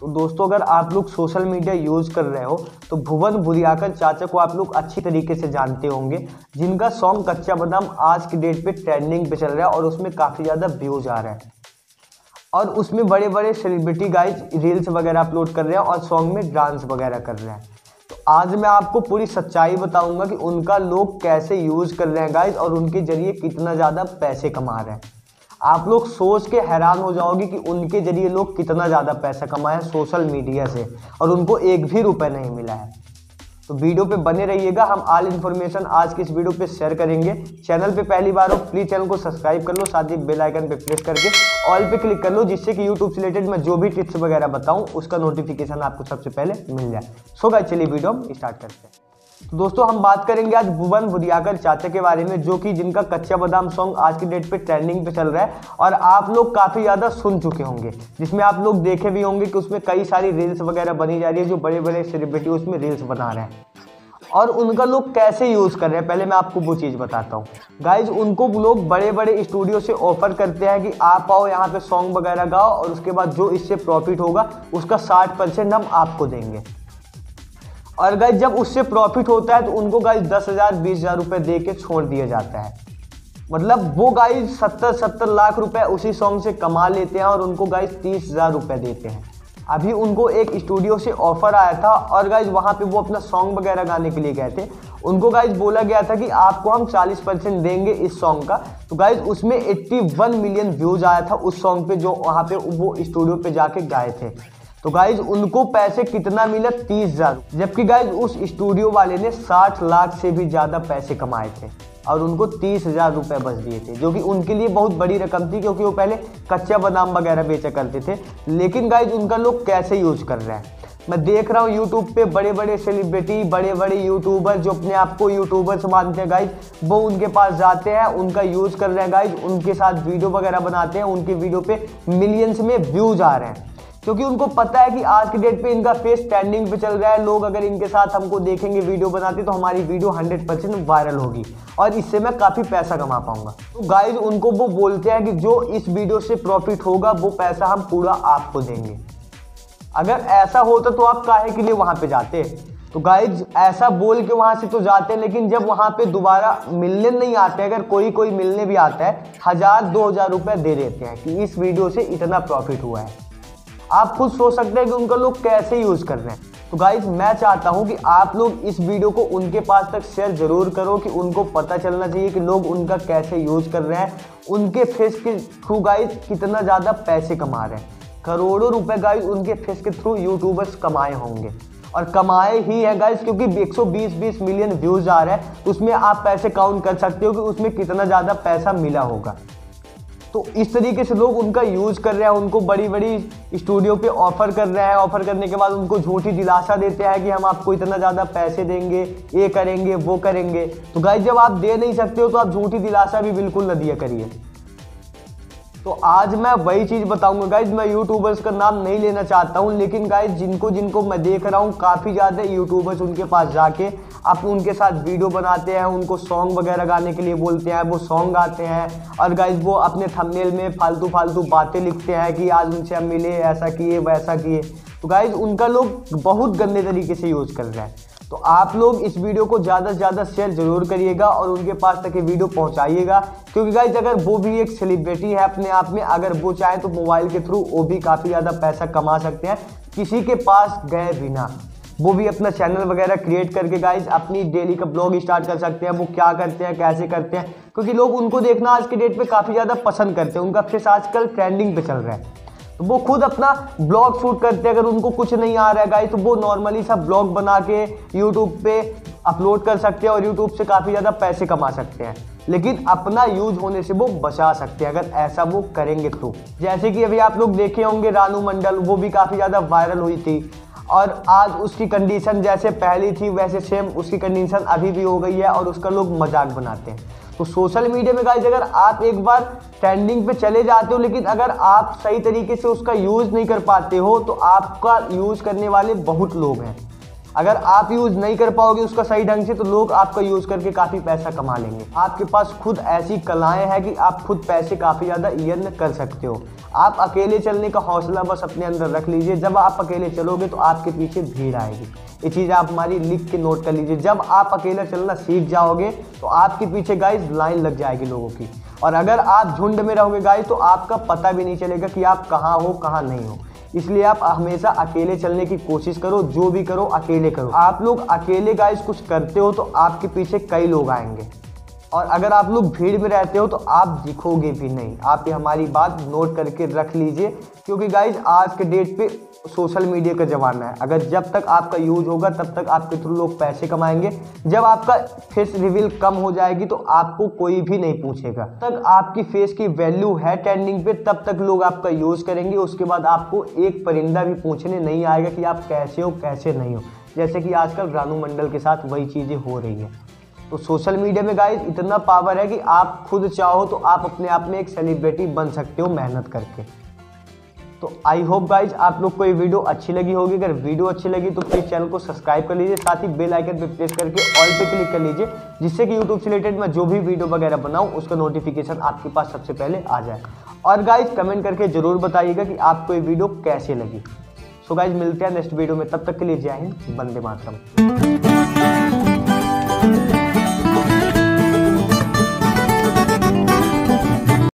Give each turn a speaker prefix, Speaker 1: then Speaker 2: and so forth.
Speaker 1: तो दोस्तों, अगर आप लोग सोशल मीडिया यूज़ कर रहे हो तो भुवन भुरियाकर चाचा को आप लोग अच्छी तरीके से जानते होंगे। जिनका सॉन्ग कच्चा बादाम आज की डेट पे ट्रेंडिंग पे चल रहा है और उसमें काफ़ी ज़्यादा व्यूज़ आ रहा है। और उसमें बड़े बड़े सेलिब्रिटी गाइज़ रील्स वगैरह अपलोड कर रहे हैं और सॉन्ग में डांस वगैरह कर रहे हैं। तो आज मैं आपको पूरी सच्चाई बताऊँगा कि उनका लोग कैसे यूज़ कर रहे हैं गाइज़ और उनके ज़रिए कितना ज़्यादा पैसे कमा रहे हैं। आप लोग सोच के हैरान हो जाओगे कि उनके ज़रिए लोग कितना ज़्यादा पैसा कमाए सोशल मीडिया से, और उनको एक भी रुपए नहीं मिला है। तो वीडियो पे बने रहिएगा, हम ऑल इन्फॉर्मेशन आज की इस वीडियो पे शेयर करेंगे। चैनल पे पहली बार हो प्लीज़ चैनल को सब्सक्राइब कर लो, साथ ही बेल आइकन पे प्रेस करके ऑल पे क्लिक कर लो, जिससे कि यूट्यूब से रिलेटेड मैं जो भी टिप्स वगैरह बताऊँ, उसका नोटिफिकेशन आपको सबसे पहले मिल जाए। सो गाइस चलिए वीडियो हम स्टार्ट करते हैं। तो दोस्तों, हम बात करेंगे आज भुवन भुदियाकर चाचा के बारे में, जो कि जिनका कच्चा बादाम सॉन्ग आज की डेट पे ट्रेंडिंग पे चल रहा है। और आप लोग काफ़ी ज़्यादा सुन चुके होंगे, जिसमें आप लोग देखे भी होंगे कि उसमें कई सारी रील्स वगैरह बनी जा रही है, जो बड़े बड़े सेलिब्रिटी उसमें रील्स बना रहे हैं। और उनका लोग कैसे यूज़ कर रहे हैं, पहले मैं आपको वो चीज़ बताता हूँ। गाइज़ उनको लोग बड़े बड़े स्टूडियो से ऑफ़र करते हैं कि आप आओ, यहाँ पे सॉन्ग वगैरह गाओ, और उसके बाद जो इससे प्रॉफिट होगा, उसका साठ परसेंट हम आपको देंगे। और गाइज़ जब उससे प्रॉफिट होता है तो उनको गाइज़ दस हज़ार, बीस हज़ार रुपये दे के छोड़ दिया जाता है। मतलब वो गाइज़ सत्तर सत्तर लाख रुपए उसी सॉन्ग से कमा लेते हैं और उनको गाइज़ तीस हज़ार रुपये देते हैं। अभी उनको एक स्टूडियो से ऑफ़र आया था और गाइज़ वहाँ पे वो अपना सॉन्ग वगैरह गाने के लिए गए थे। उनको गाइज़ बोला गया था कि आपको हम 40 परसेंट देंगे इस सॉन्ग का। तो गाइज़ उसमें 81 मिलियन व्यूज़ आया था उस सॉन्ग पे जो वहाँ पे वो स्टूडियो पे जाके गाए थे। तो गाइज़ उनको पैसे कितना मिला? तीस हज़ार। जबकि गाइज़ उस स्टूडियो वाले ने साठ लाख से भी ज़्यादा पैसे कमाए थे और उनको तीस हज़ार रुपये बच दिए थे, जो कि उनके लिए बहुत बड़ी रकम थी, क्योंकि वो पहले कच्चा बादाम वगैरह बेचा करते थे। लेकिन गाइज़ उनका लोग कैसे यूज़ कर रहे हैं? मैं देख रहा हूँ यूट्यूब पे बड़े बड़े सेलिब्रिटी बड़े बड़े यूट्यूबर जो अपने आप को यूट्यूबर्स मानते हैं गाइज़ वो उनके पास जाते हैं, उनका यूज़ कर रहे हैं गाइज़ उनके साथ वीडियो वगैरह बनाते हैं, उनके वीडियो पे मिलियंस में व्यूज़ आ रहे हैं। क्योंकि उनको पता है कि आज के डेट पे इनका फेस ट्रेंडिंग पे चल रहा है। लोग अगर इनके साथ हमको देखेंगे वीडियो बनाते तो हमारी वीडियो 100 परसेंट वायरल होगी। और इससे मैं काफ़ी पैसा कमा पाऊँगा। तो गाइज़ उनको वो बोलते हैं कि जो इस वीडियो से प्रॉफिट होगा, वो पैसा हम पूरा आपको देंगे। अगर ऐसा होता तो आप काहे के लिए वहाँ पर जाते? तो गाइज़ ऐसा बोल के वहाँ से तो जाते हैं लेकिन जब वहाँ पे दोबारा मिलने नहीं आते, अगर कोई कोई मिलने भी आता है, हज़ार, दो हज़ार रुपए दे देते हैं कि इस वीडियो से इतना प्रॉफिट हुआ है। आप खुद सोच सकते हैं कि उनका लोग कैसे यूज़ कर रहे हैं। तो गाइज़ मैं चाहता हूँ कि आप लोग इस वीडियो को उनके पास तक शेयर ज़रूर करो कि उनको पता चलना चाहिए कि लोग उनका कैसे यूज़ कर रहे हैं। उनके फेस के थ्रू गाइज़ कितना ज़्यादा पैसे कमा रहे हैं। करोड़ों रुपए गाइज़ उनके फेस के थ्रू यूट्यूबर्स कमाए होंगे। और कमाए ही है गाइज़ क्योंकि 120-20 मिलियन व्यूज़ आ रहे हैं। उसमें आप पैसे काउंट कर सकते हो कि उसमें कितना ज़्यादा पैसा मिला होगा। तो इस तरीके से लोग उनका यूज़ कर रहे हैं, उनको बड़ी बड़ी स्टूडियो पे ऑफ़र कर रहे हैं। ऑफ़र करने के बाद उनको झूठी दिलासा देते हैं कि हम आपको इतना ज़्यादा पैसे देंगे, ये करेंगे, वो करेंगे। तो गाइज़ जब आप दे नहीं सकते हो तो आप झूठी दिलासा भी बिल्कुल न दिया करिए। तो आज मैं वही चीज़ बताऊँगा गाइज़ मैं यूट्यूबर्स का नाम नहीं लेना चाहता हूँ, लेकिन गाइज़ जिनको जिनको मैं देख रहा हूँ, काफ़ी ज़्यादा यूट्यूबर्स उनके पास जाके आप उनके साथ वीडियो बनाते हैं, उनको सॉन्ग वगैरह गाने के लिए बोलते हैं, वो सॉन्ग गाते हैं, और गाइज़ वो अपने थंबनेल में फालतू फालतू बातें लिखते हैं कि आज उनसे हम मिले, ऐसा किए, वैसा किए। तो गाइज़ उनका लोग बहुत गंदे तरीके से यूज़ कर रहे हैं। तो आप लोग इस वीडियो को ज़्यादा से ज़्यादा शेयर ज़रूर करिएगा और उनके पास तक ये वीडियो पहुंचाइएगा। क्योंकि गाइज़ अगर वो भी एक सेलिब्रिटी है अपने आप में, अगर वो चाहें तो मोबाइल के थ्रू वो भी काफ़ी ज़्यादा पैसा कमा सकते हैं। किसी के पास गए बिना, वो भी अपना चैनल वगैरह क्रिएट करके गाइज़ अपनी डेली का ब्लॉग स्टार्ट कर सकते हैं। वो क्या करते हैं, कैसे करते हैं? क्योंकि लोग उनको देखना आज के डेट पे काफ़ी ज़्यादा पसंद करते हैं। उनका फेस आजकल ट्रेंडिंग पे चल रहा है। वो खुद अपना ब्लॉग शूट करते हैं, अगर उनको कुछ नहीं आ रहा है गाइस तो वो नॉर्मली सब ब्लॉग बना के यूट्यूब पे अपलोड कर सकते हैं और यूट्यूब से काफ़ी ज़्यादा पैसे कमा सकते हैं। लेकिन अपना यूज़ होने से वो बचा सकते हैं, अगर ऐसा वो करेंगे तो। जैसे कि अभी आप लोग देखे होंगे रानू मंडल, वो भी काफ़ी ज़्यादा वायरल हुई थी। और आज उसकी कंडीशन जैसे पहली थी, वैसे सेम उसकी कंडीशन अभी भी हो गई है और उसका लोग मज़ाक बनाते हैं। तो सोशल मीडिया में गाइज़ अगर आप एक बार ट्रेंडिंग पे चले जाते हो, लेकिन अगर आप सही तरीके से उसका यूज़ नहीं कर पाते हो तो आपका यूज़ करने वाले बहुत लोग हैं। अगर आप यूज़ नहीं कर पाओगे उसका सही ढंग से तो लोग आपका यूज़ करके काफ़ी पैसा कमा लेंगे। आपके पास खुद ऐसी कलाएँ हैं कि आप खुद पैसे काफ़ी ज़्यादा ईर्न कर सकते हो। आप अकेले चलने का हौसला बस अपने अंदर रख लीजिए। जब आप अकेले चलोगे तो आपके पीछे भीड़ आएगी। ये चीज़ आप हमारी लिख के नोट कर लीजिए। जब आप अकेला चलना सीख जाओगे तो आपके पीछे गाइस लाइन लग जाएगी लोगों की। और अगर आप झुंड में रहोगे गाइस तो आपका पता भी नहीं चलेगा कि आप कहाँ हो, कहाँ नहीं हो। इसलिए आप हमेशा अकेले चलने की कोशिश करो, जो भी करो, अकेले करो। आप लोग अकेले गाइस कुछ करते हो तो आपके पीछे कई लोग आएँगे। और अगर आप लोग भीड़ में रहते हो तो आप दिखोगे भी नहीं। आप ये हमारी बात नोट करके रख लीजिए, क्योंकि गाइज़ आज के डेट पे सोशल मीडिया का ज़माना है। अगर जब तक आपका यूज़ होगा, तब तक आपके थ्रू लोग पैसे कमाएँगे। जब आपका फेस रिवील कम हो जाएगी तो आपको कोई भी नहीं पूछेगा। तक आपकी फेस की वैल्यू है ट्रेंडिंग पे, तब तक लोग आपका यूज़ करेंगे। उसके बाद आपको एक परिंदा भी पूछने नहीं आएगा कि आप कैसे हो, कैसे नहीं हो। जैसे कि आजकल रानू मंडल के साथ वही चीज़ें हो रही है। तो सोशल मीडिया में गाइज़ इतना पावर है कि आप खुद चाहो तो आप अपने आप में एक सेलिब्रिटी बन सकते हो मेहनत करके। तो आई होप गाइज़ आप लोग को ये वीडियो अच्छी लगी होगी। अगर वीडियो अच्छी लगी तो प्लीज़ चैनल को सब्सक्राइब कर लीजिए, साथ ही बेल आइकन पे प्रेस करके ऑल पे क्लिक कर लीजिए, जिससे कि यूट्यूब से रिलेटेड मैं जो भी वीडियो वगैरह बनाऊँ, उसका नोटिफिकेशन आपके पास सबसे पहले आ जाए। और गाइज़ कमेंट करके ज़रूर बताइएगा कि आपको ये वीडियो कैसे लगी। सो गाइज़ मिलते हैं नेक्स्ट वीडियो में, तब तक के लिए जय हिंद, वंदे मातरम।